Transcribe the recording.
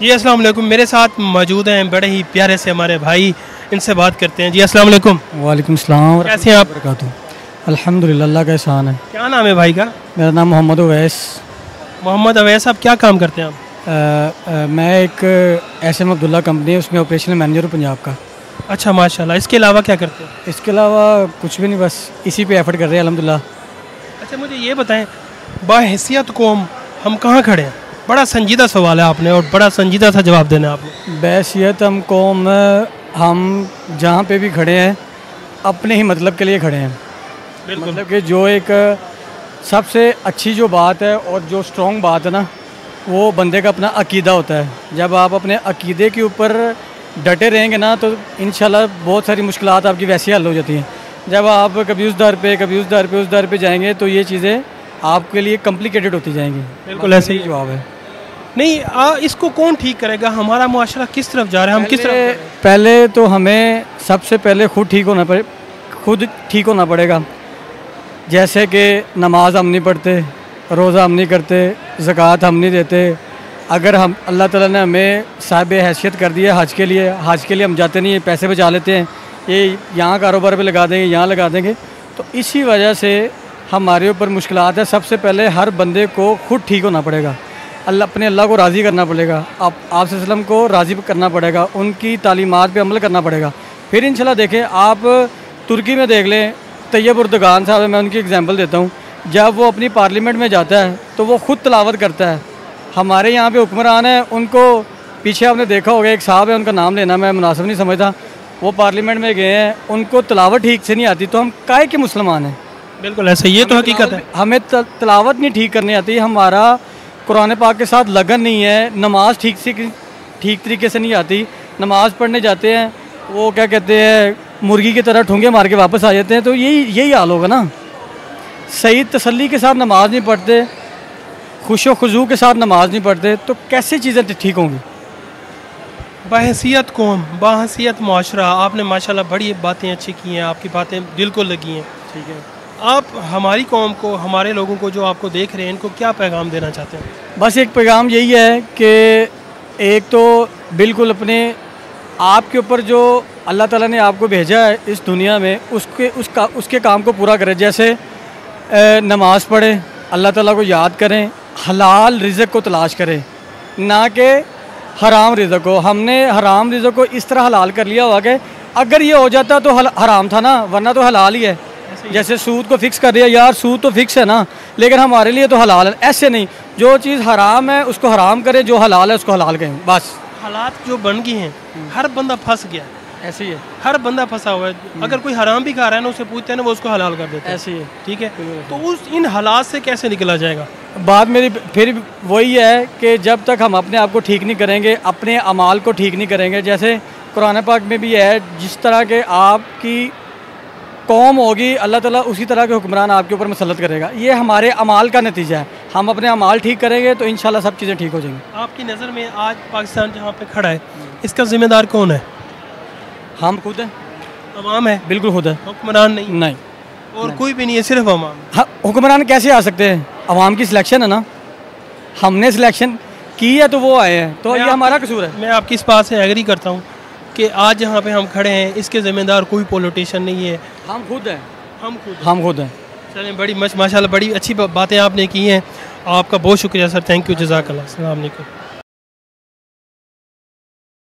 جی السلام علیکم۔ میرے ساتھ موجود ہیں بڑے ہی پیارے سے ہمارے بھائی۔ ان سے بات کرتے ہیں۔ جی السلام علیکم۔ وعلیکم السلام کیسے ہیں آپ؟ الحمد للہ اللہ کا احسان ہے۔ کیا نام ہے بھائی کا؟ میرا نام محمد اویس۔ محمد اویس آپ کیا کام کرتے ہیں آپ؟ میں ایک ایس ایم عبداللہ کمپنی ہے اس میں آپریشنل مینیجر ہوں پنجاب کا۔ اچھا ماشاء اللہ اس کے علاوہ کیا کرتے ہیں؟ اس کے علاوہ کچھ بھی نہیں بس اسی پہ ایفرٹ کر رہے ہیں الحمد للہ اچھا مجھے یہ بتائیں باحیثیت قوم ہم کہاں کھڑے ہیں؟ بڑا سنجیدہ سوال ہے آپ نے اور بڑا سنجیدہ سا جواب دینا آپ نے۔ بحثیت ہم قوم ہم جہاں پہ بھی کھڑے ہیں اپنے ہی مطلب کے لیے کھڑے ہیں۔ مطلب کہ جو ایک سب سے اچھی جو بات ہے اور جو اسٹرانگ بات ہے نا وہ بندے کا اپنا عقیدہ ہوتا ہے۔ جب آپ اپنے عقیدے کے اوپر ڈٹے رہیں گے نا تو انشاءاللہ بہت ساری مشکلات آپ کی ویسے حل ہو جاتی ہیں۔ جب آپ کبھی اس در پہ کبھی اس در پہ اس در پہ جائیں گے تو یہ چیزیں آپ کے لیے کمپلیکیٹڈ ہوتی جائیں گی۔ بالکل ایسے ہی جواب ہے۔ نہیں آ, اس کو کون ٹھیک کرے گا؟ ہمارا معاشرہ کس طرف جا رہا ہے؟ ہم کس طرف پہلے تو ہمیں سب سے پہلے خود ٹھیک ہونا پڑے خود ٹھیک ہونا پڑے گا۔ جیسے کہ نماز ہم نہیں پڑھتے روزہ ہم نہیں کرتے زکوٰۃ ہم نہیں دیتے۔ اگر ہم اللہ تعالیٰ نے ہمیں صاحب حیثیت کر دیا حج کے لیے حج کے لیے ہم جاتے نہیں ہیں پیسے بچا لیتے ہیں۔ یہ یہاں کاروبار پہ لگا دیں گے یہاں لگا دیں گے۔ تو اسی وجہ سے ہمارے اوپر مشکلات ہیں۔ سب سے پہلے ہر بندے کو خود ٹھیک ہونا پڑے گا۔ اللہ اپنے اللہ کو راضی کرنا پڑے گا۔ آپ آپ صلی اللہ علیہ وسلم کو راضی کرنا پڑے گا۔ ان کی تعلیمات پہ عمل کرنا پڑے گا۔ پھر انشاءاللہ دیکھیں آپ ترکی میں دیکھ لیں طیب اردگان صاحب میں ان کی اگزامپل دیتا ہوں۔ جب وہ اپنی پارلیمنٹ میں جاتا ہے تو وہ خود تلاوت کرتا ہے۔ ہمارے یہاں پہ حکمران ہیں ان کو پیچھے آپ نے دیکھا ہوگا ایک صاحب ہے ان کا نام لینا میں مناسب نہیں سمجھتا۔ وہ پارلیمنٹ میں گئے ہیں ان کو تلاوت ٹھیک سے نہیں آتی تو ہم کائے کے مسلمان ہیں۔ بالکل ایسے یہ تو حقیقت ہے۔ ہمیں تلاوت نہیں ٹھیک کرنی آتی ہمارا قرآن پاک کے ساتھ لگن نہیں ہے نماز ٹھیک سے ٹھیک طریقے سے نہیں آتی۔ نماز پڑھنے جاتے ہیں وہ کیا کہتے ہیں مرغی کی طرح ٹھونگے مار کے واپس آ جاتے ہیں۔ تو یہی یہی حال ہوگا نا۔ صحیح تسلی کے ساتھ نماز نہیں پڑھتے خوش و خضو کے ساتھ نماز نہیں پڑھتے تو کیسے چیزیں ٹھیک ہوں گی؟ بحیثیت قوم باحثیت معاشرہ۔ آپ نے ماشاءاللہ بڑی باتیں اچھی کی ہیں آپ کی باتیں دل کو لگی ہیں۔ ٹھیک ہے۔ آپ ہماری قوم کو، ہمارے لوگوں کو جو آپ کو دیکھ رہے ہیں، ان کو کیا پیغام دینا چاہتے ہیں؟ بس ایک پیغام یہی ہے کہ ایک تو بالکل اپنے آپ کے اوپر جو اللہ تعالیٰ نے آپ کو بھیجا ہے اس دنیا میں، اس کے، اس کا، اس کے کام کو پورا کرے۔ جیسے نماز پڑھیں، اللہ تعالیٰ کو یاد کریں، حلال رزق کو تلاش کریں۔ نہ کہ حرام رزق کو۔ ہم نے حرام رزق کو اس طرح حلال کر لیا ہوا کہ اگر یہ ہو جاتا تو حل- حرام تھا نا، ورنہ تو حلال ہی ہے۔ جیسے سود کو فکس کر دیا یار سود تو فکس ہے نا لیکن ہمارے لیے تو حلال ہے ایسے نہیں۔ جو چیز حرام ہے اس کو حرام کرے جو حلال ہے اس کو حلال کریں بس۔ حالات جو بن گئے ہیں ہر بندہ پھنس گیا۔ ہے ایسے ہی ہے۔ ہر بندہ پھنسا ہوا ہے۔ اگر کوئی حرام بھی کھا رہا ہے نا اسے پوچھتے ہیں نا وہ اس کو حلال کر دیتے ہیں۔ ایسے ہی ہے۔ ٹھیک ہے؟ تو اس ان حالات سے کیسے نکلا جائے گا؟ بات میری پھر وہی ہے کہ جب تک ہم اپنے آپ کو ٹھیک نہیں کریں گے اپنے اعمال کو ٹھیک نہیں کریں گے جیسے قرآن پاک میں بھی ہے جس طرح کے آپ کی قوم ہوگی اللہ تعالیٰ اسی طرح کے حکمران آپ کے اوپر مسلط کرے گا۔ یہ ہمارے اعمال کا نتیجہ ہے۔ ہم اپنے اعمال ٹھیک کریں گے تو انشاءاللہ سب چیزیں ٹھیک ہو جائیں گی۔ آپ کی نظر میں آج پاکستان جہاں پہ کھڑا ہے اس کا ذمہ دار کون ہے؟ ہم خود ہیں۔ عوام ہے؟ بالکل خود ہے حکمران نہیں۔ نہیں۔ اور کوئی بھی نہیں ہے صرف عوام ہاں، حکمران کیسے آ سکتے ہیں؟ عوام کی سلیکشن ہے نا۔ ہم نے سلیکشن کی ہے تو وہ آئے ہیں۔ تو یہ ہمارا قصور ہے۔ میں آپ کی اس بات سے ایگری کرتا ہوں۔ کہ آج جہاں پہ ہم کھڑے ہیں اس کے ذمہ دار کوئی پولیٹیشین نہیں ہے۔ ہم خود ہیں۔ ہم خود ہم خود ہیں۔ چلیں بڑی ماشاء اللہ بڑی اچھی باتیں آپ نے کی ہیں۔ آپ کا بہت شکریہ سر۔ تھینک یو جزاک اللہ۔ السلام علیکم۔